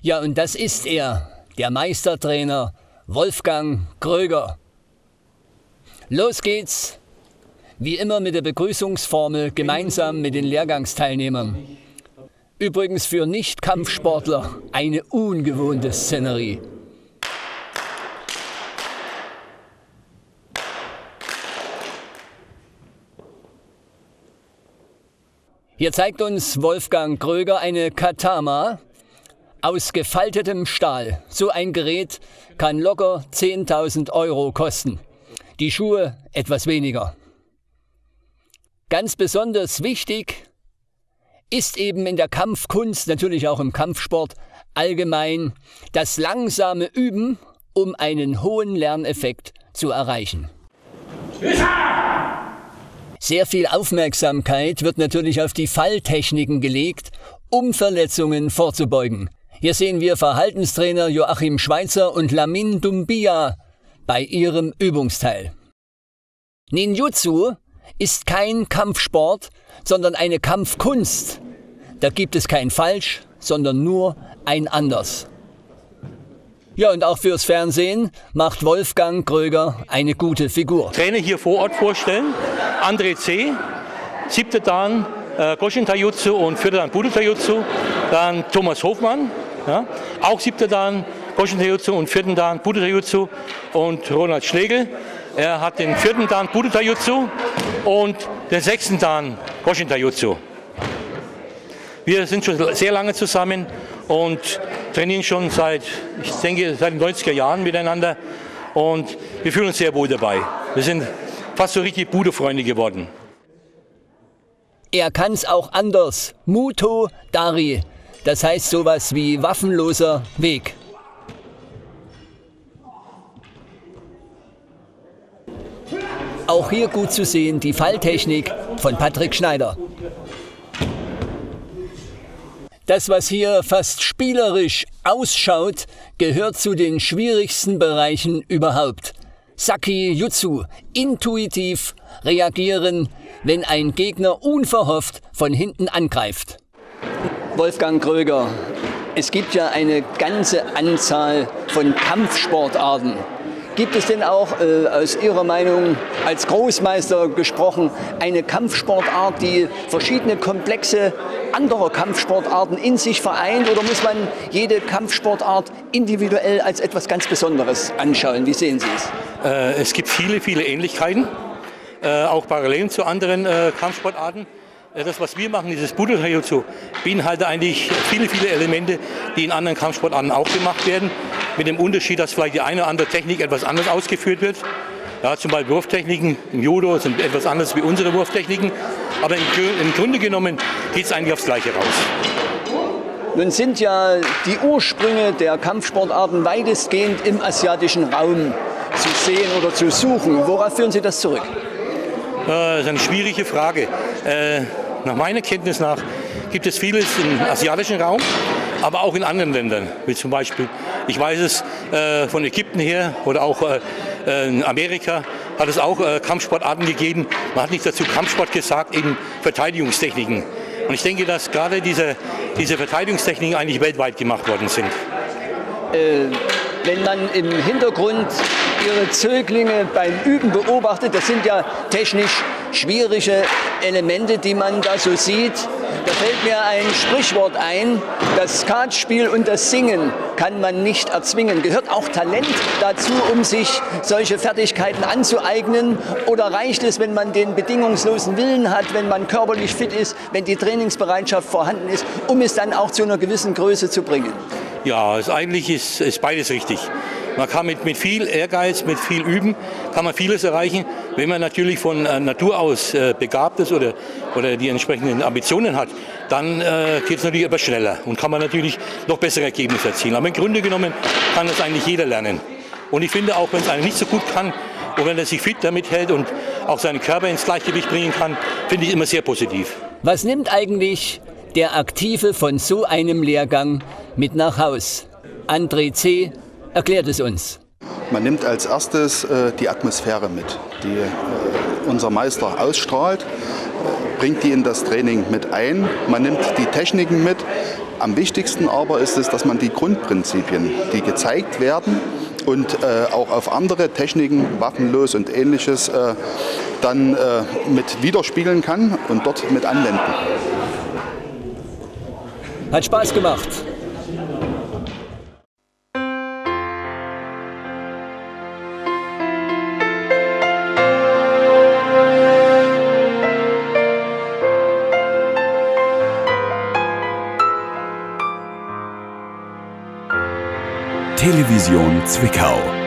Ja, und das ist er, der Meistertrainer Wolfgang Kröger. Los geht's, wie immer mit der Begrüßungsformel gemeinsam mit den Lehrgangsteilnehmern. Übrigens für Nicht-Kampfsportler eine ungewohnte Szenerie. Hier zeigt uns Wolfgang Kröger eine Katama aus gefaltetem Stahl. So ein Gerät kann locker 10.000 Euro kosten. Die Schuhe etwas weniger. Ganz besonders wichtig ist eben in der Kampfkunst, natürlich auch im Kampfsport allgemein, das langsame Üben, um einen hohen Lerneffekt zu erreichen. Sehr viel Aufmerksamkeit wird natürlich auf die Falltechniken gelegt, um Verletzungen vorzubeugen. Hier sehen wir Verhaltenstrainer Joachim Schweitzer und Lamin Dumbia bei ihrem Übungsteil. Ninjutsu ist kein Kampfsport, sondern eine Kampfkunst. Da gibt es kein Falsch, sondern nur ein Anders. Ja, und auch fürs Fernsehen macht Wolfgang Kröger eine gute Figur. Trainer hier vor Ort vorstellen. André C., siebter Dan äh, Goshin Taijutsu und vierter Dan Budo Taijutsu. Dann Thomas Hofmann, ja, auch siebter Dan Goshin Taijutsu und vierten Dan Budo Taijutsu. Und Ronald Schlegel, er hat den vierten Dan Budo Taijutsu und den sechsten Dan Goshin Taijutsu. Wir sind schon sehr lange zusammen und trainieren schon seit, ich denke, seit den 90er Jahren miteinander und wir fühlen uns sehr wohl dabei. Wir sind fast so richtig Budefreunde geworden. Er kann es auch anders. Muto Dari. Das heißt sowas wie waffenloser Weg. Auch hier gut zu sehen die Falltechnik von Patrick Schneider. Das, was hier fast spielerisch ausschaut, gehört zu den schwierigsten Bereichen überhaupt. Saki Jutsu, intuitiv reagieren, wenn ein Gegner unverhofft von hinten angreift. Wolfgang Kröger, es gibt ja eine ganze Anzahl von Kampfsportarten. Gibt es denn auch äh, aus Ihrer Meinung als Großmeister gesprochen eine Kampfsportart, die verschiedene komplexe andere Kampfsportarten in sich vereint oder muss man jede Kampfsportart individuell als etwas ganz Besonderes anschauen? Wie sehen Sie es? Äh, es gibt viele, viele Ähnlichkeiten, äh, auch Parallelen zu anderen äh, Kampfsportarten. Äh, das, was wir machen, dieses Budo Taijutsu, beinhaltet eigentlich viele, viele Elemente, die in anderen Kampfsportarten auch gemacht werden. Mit dem Unterschied, dass vielleicht die eine oder andere Technik etwas anders ausgeführt wird. Ja, zum Beispiel Wurftechniken im Judo sind etwas anders wie unsere Wurftechniken. Aber im, im Grunde genommen geht es eigentlich aufs Gleiche raus. Nun sind ja die Ursprünge der Kampfsportarten weitestgehend im asiatischen Raum zu sehen oder zu suchen. Worauf führen Sie das zurück? Äh, das ist eine schwierige Frage. Äh, nach meiner Kenntnis nach gibt es vieles im asiatischen Raum, aber auch in anderen Ländern, wie zum Beispiel, ich weiß es äh, von Ägypten her oder auch äh, in Amerika hat es auch äh, Kampfsportarten gegeben. Man hat nicht dazu Kampfsport gesagt, eben Verteidigungstechniken. Und ich denke, dass gerade diese, diese Verteidigungstechniken eigentlich weltweit gemacht worden sind. Äh, wenn man im Hintergrund Ihre Zöglinge beim Üben beobachtet, das sind ja technisch schwierige Elemente, die man da so sieht. Da fällt mir ein Sprichwort ein, das Skatspiel und das Singen kann man nicht erzwingen. Gehört auch Talent dazu, um sich solche Fertigkeiten anzueignen? Oder reicht es, wenn man den bedingungslosen Willen hat, wenn man körperlich fit ist, wenn die Trainingsbereitschaft vorhanden ist, um es dann auch zu einer gewissen Größe zu bringen? Ja, eigentlich ist, ist beides richtig. Man kann mit, mit viel Ehrgeiz, mit viel Üben, kann man vieles erreichen. Wenn man natürlich von äh, Natur aus äh, begabt ist oder, oder die entsprechenden Ambitionen hat, dann äh, geht es natürlich etwas schneller und kann man natürlich noch bessere Ergebnisse erzielen. Aber im Grunde genommen kann das eigentlich jeder lernen. Und ich finde auch, wenn es einer nicht so gut kann und wenn er sich fit damit hält und auch seinen Körper ins Gleichgewicht bringen kann, finde ich immer sehr positiv. Was nimmt eigentlich der Aktive von so einem Lehrgang mit nach Haus? André C. erklärt es uns. Man nimmt als erstes äh, die Atmosphäre mit, die äh, unser Meister ausstrahlt, äh, bringt die in das Training mit ein. Man nimmt die Techniken mit, am wichtigsten aber ist es, dass man die Grundprinzipien, die gezeigt werden und äh, auch auf andere Techniken, waffenlos und ähnliches, äh, dann mit widerspiegeln kann und dort mit anwenden. Hat Spaß gemacht. Television Zwickau